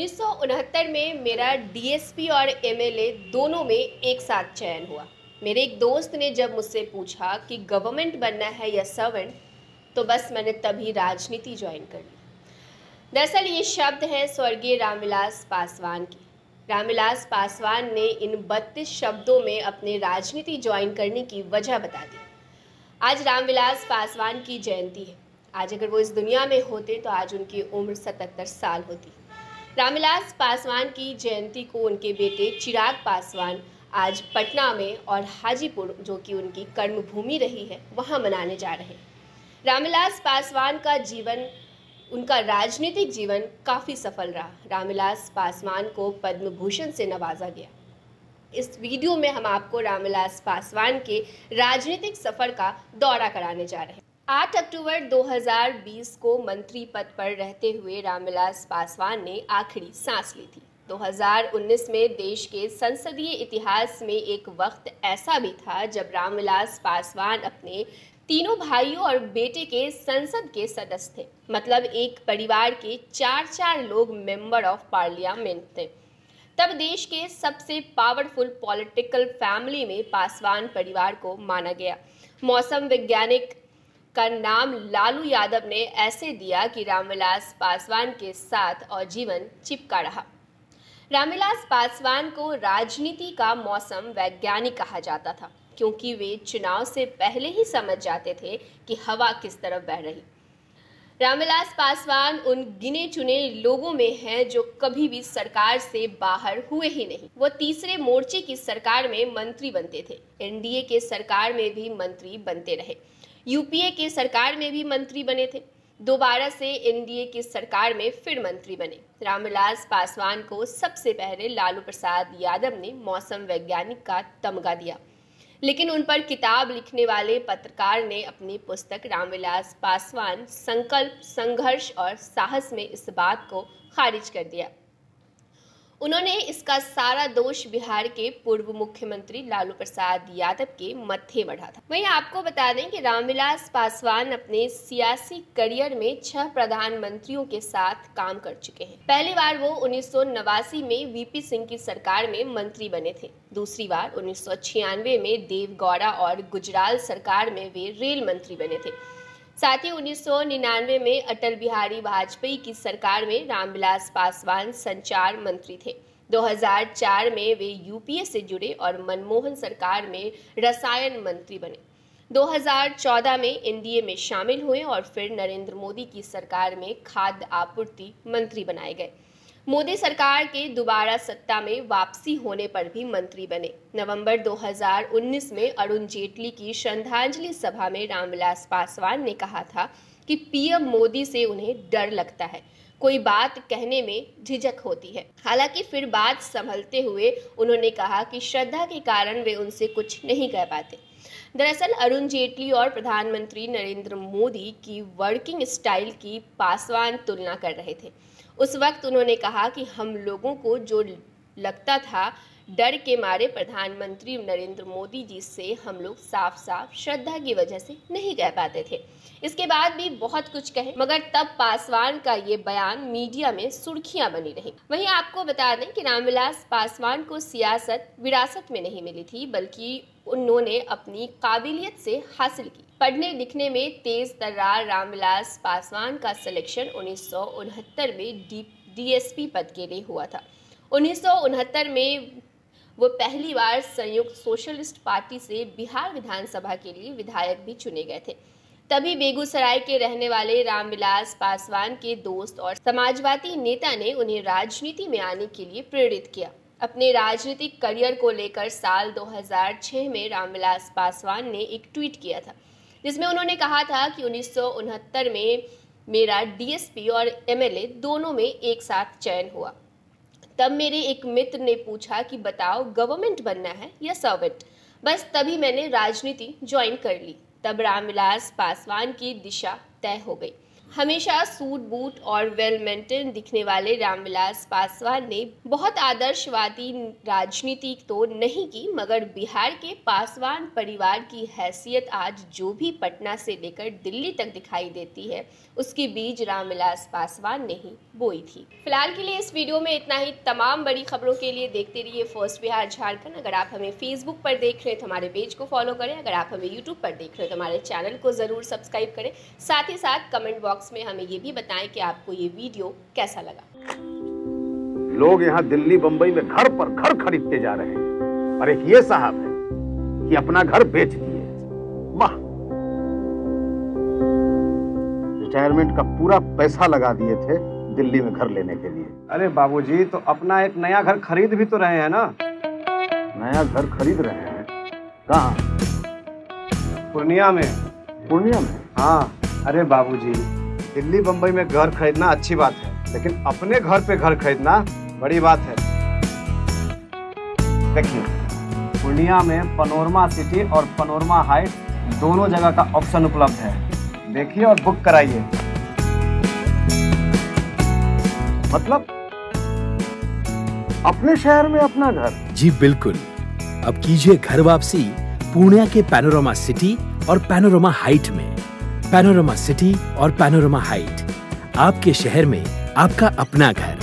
उन्नीस में मेरा डीएसपी और एमएलए दोनों में एक साथ चयन हुआ। मेरे एक दोस्त ने जब मुझसे पूछा कि गवर्नमेंट बनना है या सर्वेंट तो बस मैंने तभी राजनीति ज्वाइन कर ली। दरअसल ये शब्द हैं स्वर्गीय रामविलास पासवान के। रामविलास पासवान ने इन बत्तीस शब्दों में अपने राजनीति ज्वाइन करने की वजह बता दी। आज रामविलास पासवान की जयंती है। आज अगर वो इस दुनिया में होते तो आज उनकी उम्र सतहत्तर साल होती। रामविलास पासवान की जयंती को उनके बेटे चिराग पासवान आज पटना में और हाजीपुर, जो कि उनकी कर्मभूमि रही है, वहाँ मनाने जा रहे हैं। रामविलास पासवान का जीवन, उनका राजनीतिक जीवन काफ़ी सफल रहा। रामविलास पासवान को पद्म भूषण से नवाजा गया। इस वीडियो में हम आपको रामविलास पासवान के राजनीतिक सफ़र का दौरा कराने जा रहे हैं। 8 अक्टूबर 2020 को मंत्री पद पर रहते हुए रामविलास पासवान ने आखिरी सांस ली थी। 2019 में देश के संसदीय इतिहास में एक वक्त ऐसा भी था जब रामविलास पासवान अपने तीनों भाइयों और बेटे के संसद के सदस्य थे। मतलब एक परिवार के चार चार लोग मेंबर ऑफ़ पार्लियामेंट थे। तब देश के सबसे पावरफुल पॉलिटिकल फैमिली में पासवान परिवार को माना गया। मौसम वैज्ञानिक का नाम लालू यादव ने ऐसे दिया कि रामविलास पासवान के साथ और जीवन चिपका रहा। रामविलास पासवान को राजनीति का मौसम वैज्ञानिक कहा जाता था, क्योंकि वे चुनाव से पहले ही समझ जाते थे कि हवा किस तरफ़ बह रही। रामविलास पासवान उन गिने चुने लोगों में हैं जो कभी भी सरकार से बाहर हुए ही नहीं। वो तीसरे मोर्चे की सरकार में मंत्री बनते थे। एनडीए के सरकार में भी मंत्री बनते रहे। यूपीए के सरकार में भी मंत्री बने थे। दोबारा से एनडीए की सरकार में फिर मंत्री बने। रामविलास पासवान को सबसे पहले लालू प्रसाद यादव ने मौसम वैज्ञानिक का तमगा दिया। लेकिन उन पर किताब लिखने वाले पत्रकार ने अपनी पुस्तक रामविलास पासवान संकल्प, संघर्ष और साहस में इस बात को खारिज कर दिया। उन्होंने इसका सारा दोष बिहार के पूर्व मुख्यमंत्री लालू प्रसाद यादव के मत्थे बढ़ा था। वहीं आपको बता दें कि रामविलास पासवान अपने सियासी करियर में छह प्रधानमंत्रियों के साथ काम कर चुके हैं। पहली बार वो उन्नीस सौ नवासी में वीपी सिंह की सरकार में मंत्री बने थे। दूसरी बार उन्नीस सौ छियानवे में देव गौड़ा और गुजराल सरकार में वे रेल मंत्री बने थे। साथ ही उन्नीस सौ निन्यानवे में अटल बिहारी वाजपेयी की सरकार में रामविलास पासवान संचार मंत्री थे। 2004 में वे यूपीए से जुड़े और मनमोहन सरकार में रसायन मंत्री बने। 2014 में एनडीए में शामिल हुए और फिर नरेंद्र मोदी की सरकार में खाद्य आपूर्ति मंत्री बनाए गए। मोदी सरकार के दोबारा सत्ता में वापसी होने पर भी मंत्री बने। नवंबर 2019 में अरुण जेटली की श्रद्धांजलि सभा में रामविलास पासवान ने कहा था कि पीएम मोदी से उन्हें डर लगता है। कोई बात कहने में झिझक होती है। हालाँकि फिर बात संभलते हुए उन्होंने कहा कि श्रद्धा के कारण वे उनसे कुछ नहीं कह पाते। दरअसल, अरुण जेटली और प्रधानमंत्री नरेंद्र मोदी की वर्किंग स्टाइल की पासवान तुलना कर रहे थे। उस वक्त उन्होंने कहा कि हम लोगों को जो लगता था डर के मारे प्रधानमंत्री नरेंद्र मोदी जी से हम लोग साफ़ साफ़ श्रद्धा की वजह से नहीं कह पाते थे। इसके बाद भी बहुत कुछ कहे, मगर तब पासवान का ये बयान मीडिया में सुर्खियाँ बनी रही। वहीं आपको बता दें कि रामविलास पासवान को सियासत, विरासत में नहीं मिली थी, बल्कि उन्होंने अपनी काबिलियत से हासिल की। पढ़ने लिखने में तेज तर्रार रामविलास पासवान का सिलेक्शन उन्नीस सौ उनहत्तर में डीएसपी पद के लिए हुआ था। उन्नीस में वो पहली बार संयुक्त सोशलिस्ट पार्टी से बिहार विधानसभा के लिए विधायक भी चुने गए थे। तभी बेगूसराय के रहने वाले रामविलास पासवान के दोस्त और समाजवादी नेता ने उन्हें राजनीति में आने के लिए प्रेरित किया। अपने राजनीतिक करियर को लेकर साल 2006 में रामविलास पासवान ने एक ट्वीट किया था। जिसमें उन्होंने कहा था कि उन्नीस में मेरा डीएसपी और एमएलए दोनों में एक साथ चयन हुआ। तब मेरे एक मित्र ने पूछा कि बताओ, गवर्नमेंट बनना है या सर्वेंट? बस तभी मैंने राजनीति ज्वाइन कर ली। तब रामविलास पासवान की दिशा तय हो गई। हमेशा सूट, बूट और वेल मेंटेन दिखने वाले रामविलास पासवान ने बहुत आदर्शवादी राजनीति तो नहीं की, मगर बिहार के पासवान परिवार की हैसियत आज जो भी पटना से लेकर दिल्ली तक दिखाई देती है, उसकी बीज रामविलास पासवान ने ही बोई थी। फ़िलहाल के लिए इस वीडियो में इतना ही। तमाम बड़ी खबरों के लिए देखते रहिए फ़र्स्ट बिहार झारखंड अगर आप हमें फेसबुक पर देख रहे हैं तो हमारे पेज को फॉलो करें। अगर आप हमें यूट्यूब पर देख रहे हैं तो हमारे चैनल को ज़रूर सब्सक्राइब करें। साथ ही साथ कमेंट बॉक्स में हमें ये भी बताएँ कि आपको ये वीडियो कैसा लगा। लोग यहाँ दिल्ली बंबई में घर पर घर खरीदते जा रहे हैं। और एक ये साहब है कि अपना घर बेच दिए। वाह! रिटायरमेंट का पूरा पैसा लगा दिए थे दिल्ली में घर लेने के लिए। अरे बाबूजी तो अपना एक नया घर खरीद भी तो रहे हैं ना? नया घर खरीद रहे हैं? कहाँ? पूर्णिया में। पूर्णिया में? हाँ। अरे बाबूजी दिल्ली बम्बई में घर खरीदना अच्छी बात है, लेकिन अपने घर पे घर खरीदना बड़ी बात है। देखिए, पूर्णिया में पनोरमा सिटी और पनोरमा हाइट दोनों जगह का ऑप्शन उपलब्ध है। देखिए और बुक कराइए। मतलब अपने शहर में अपना घर। जी, बिल्कुल। अब कीजिए घर वापसी पूर्णिया के पैनोरमा सिटी और पैनोरमा हाइट में। पैनोरमा सिटी और पैनोरमा हाइट आपके शहर में आपका अपना घर।